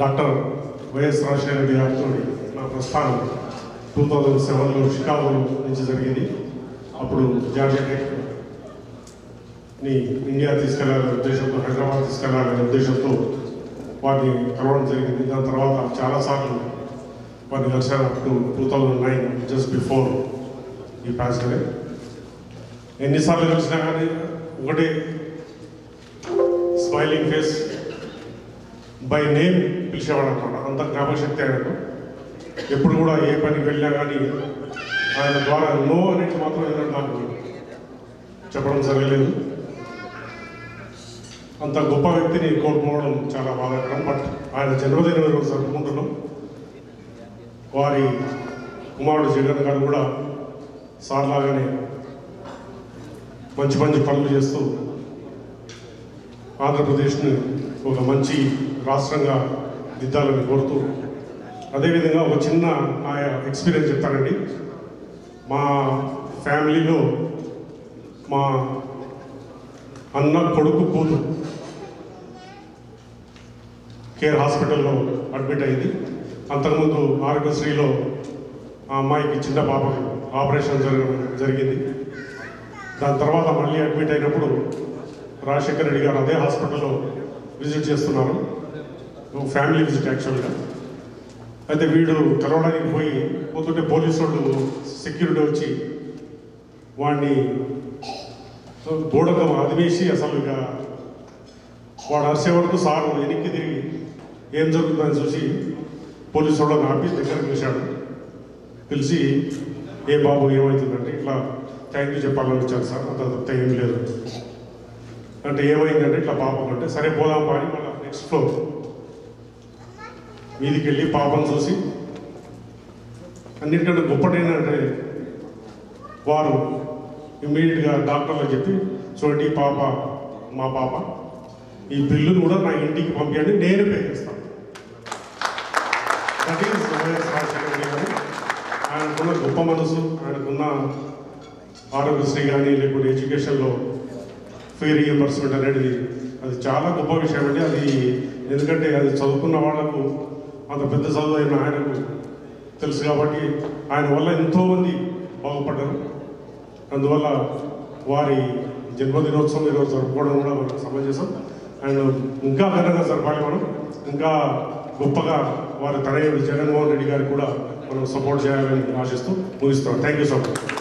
Doctor YS Rajasekhara Reddy గారితో నా ప్రస్థానం టూ థౌజండ్ సెవెన్లో షికాగోలో నుంచి జరిగింది. అప్పుడు జార్జియా ని ఇండియా తీసుకెళ్ళాలనే ఉద్దేశంతో హైదరాబాద్ తీసుకెళ్ళాలనే ఉద్దేశంతో వారిని కలవడం జరిగింది. దాని తర్వాత చాలాసార్లు వారిని కలిసాను అప్పుడు two thousand nine just before ఈ పాస్ ఎన్నిసార్లు కలిసినా కానీ ఒకటే స్మైలింగ్ ఫేస్ బై నేమ్ పిలిచేవాడు అనమాట అంత జ్ఞాపకశక్తి ఆయనకు ఎప్పుడు కూడా ఏ పనికి వెళ్ళినా కానీ ఆయన ద్వారా నో అనేది మాత్రం ఏంటంటే నాకు చెప్పడం జరగలేదు. అంత గొప్ప వ్యక్తిని కోల్పోవడం చాలా బాధాకరం. బట్ ఆయన జన్మదిన రోజు జరుపుకుంటున్నాం వారి కుమారుడు జగన్ గారు కూడా సార్లాగానే మంచి మంచి పనులు చేస్తూ ఆంధ్రప్రదేశ్ని ఒక మంచి రాష్ట్రంగా దిద్దాలని కోరుతూ అదేవిధంగా ఒక చిన్న నా ఎక్స్పీరియన్స్ చెప్తానండి. మా ఫ్యామిలీలో మా అన్న కొడుకు కూతురు కేర్ హాస్పిటల్లో అడ్మిట్ అయింది. అంతకుముందు ఆరోగ్యశ్రీలో ఆ అమ్మాయికి చిన్న పాప ఆపరేషన్ జరగ జరిగింది. దాని తర్వాత మళ్ళీ అడ్మిట్ అయినప్పుడు రాజశేఖర రెడ్డి గారు అదే హాస్పిటల్లో విజిట్ చేస్తున్నారు. ఫ్యామిలీ విజిట్ యాక్చువల్గా. అయితే వీడు కలవడానికి పోయి పోతుంటే పోలీసు వాళ్ళు సెక్యూరిటీ వచ్చి వాడిని బోడకం అదివేసి అసలు ఇక వాడు అరిసే వరకు సార్ వెనక్కి తిరిగి ఏం జరుగుతుందని చూసి పోలీసు వాళ్ళని ఆపి దగ్గర పిలిచాడు పిలిచి ఏ బాబు ఏమవుతుందంటే ఇట్లా థ్యాంక్ యూ చెప్పాలని వచ్చాను సార్. అంత తప్ప ఏం లేదు. అంటే ఏమైందంటే ఇట్లా పాపం అంటే సరే పోదాం పాడి మళ్ళీ నెక్స్ట్ ఫ్లోర్ మీదికి వెళ్ళి పాపం చూసి అన్నిటికంటే గొప్పటేంటంటే వారు ఇమ్మీడియట్గా డాక్టర్లకు చెప్పి చూడండి ఈ పాప మా పాప ఈ బిల్లును కూడా నా ఇంటికి పంపించండి నేను పే చేస్తాను దట్ ఈస్ ఆయనకున్న గొప్ప మనసు ఆయనకున్న ఆరోగ్యశ్రీ కానీ లేకుంటే ఎడ్యుకేషన్లో ఫీ రీఎంబర్స్మెంట్ అనేది అది. చాలా గొప్ప విషయం అండి. అది ఎందుకంటే అది చదువుకున్న వాళ్ళకు అంత పెద్ద చదువు అయిన ఆయనకు తెలుసు కాబట్టి ఆయన వల్ల ఎంతోమంది బాగుపడ్డారు. అందువల్ల వారి జన్మదినోత్సవం ఈరోజు జరుపుకోవడం కూడా మనకు సమంజసం. అండ్ ఇంకా ఘనంగా జరపాలి మనం. ఇంకా గొప్పగా వారి తనయుడు జగన్మోహన్ రెడ్డి గారికి కూడా మనం సపోర్ట్ చేయాలని ఆశిస్తూ ముగిస్తాం థ్యాంక్ యూ సో మచ్